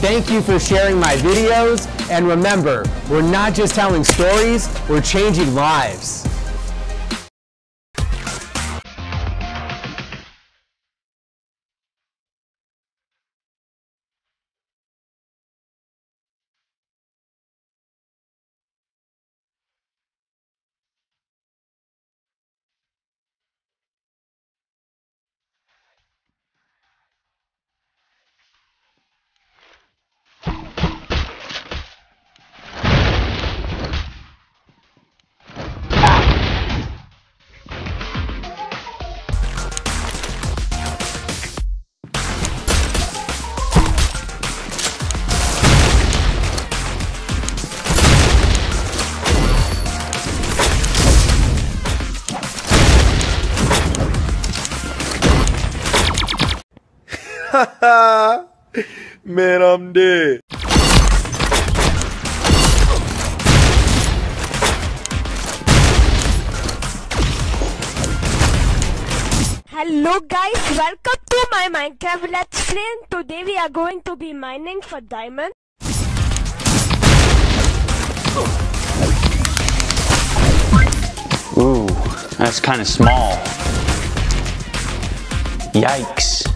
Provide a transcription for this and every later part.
Thank you for sharing my videos. And remember, we're not just telling stories, we're changing lives. Man, I'm dead. Hello guys, welcome to my Minecraft Let's Play. Today we are going to be mining for diamond. Ooh, that's kind of small. Yikes.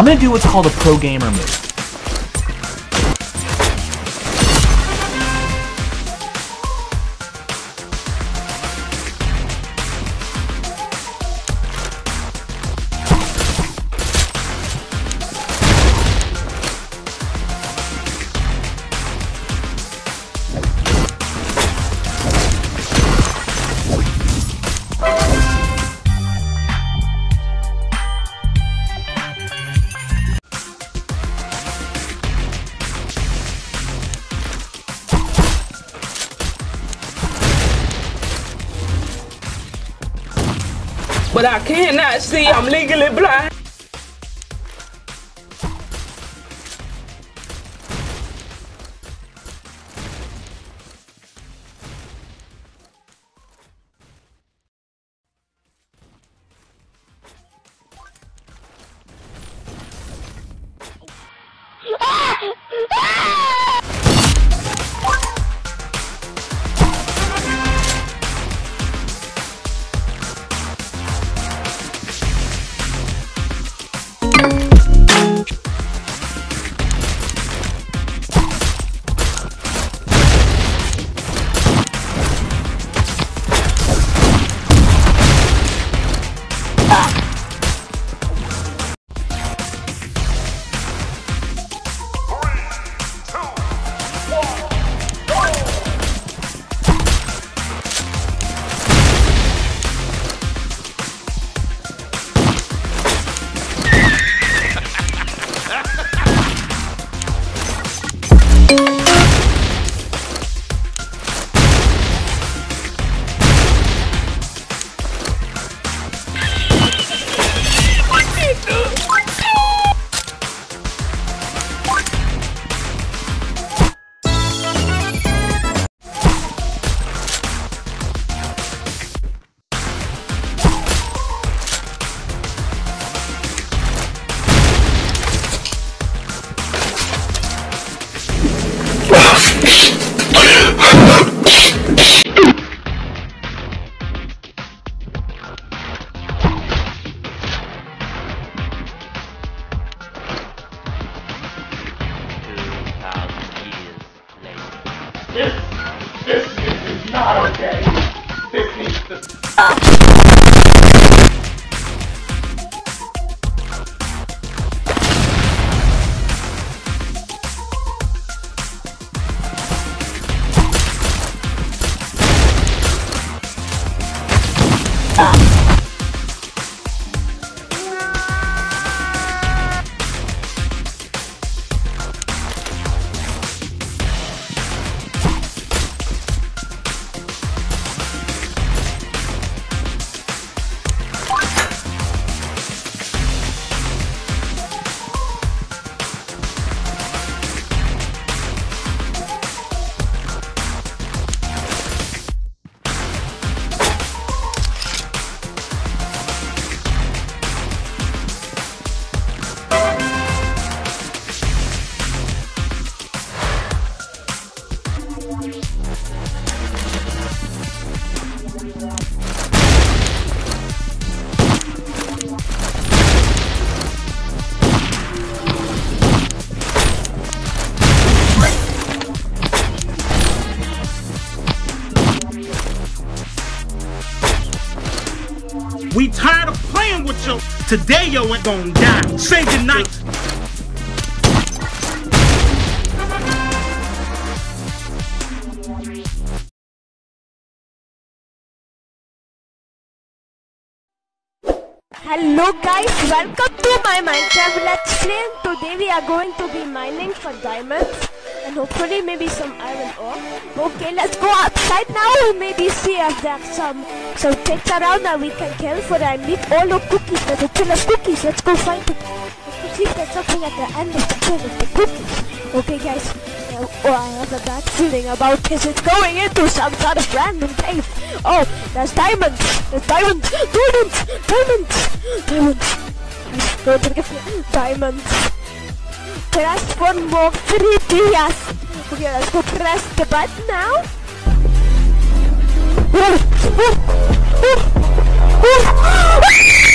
I'm gonna do what's called a pro gamer move. But I cannot see. I'm legally blind. 何? This, this, is not okay. This needs to stop. We tired of playing with you. Today yo ain't gonna die. Say goodnight. Hello guys, welcome to my Minecraft Let's Play. Today we are going to be mining for diamonds and hopefully maybe some iron ore. Okay, let's go outside now maybe see if there's some some pigs around that we can kill for I need all the cookies. Ton of cookies. Let's go find it. Let's see if there's something at the end of the trail of the cookies. Okay guys, oh, I have a bad feeling about this. It's going into some sort of random cave. Oh, there's diamonds. There's diamonds. Diamonds. Diamonds. Diamonds. To diamonds just one more three dias. Okay, let's go press the button now. Oh, oh, oh,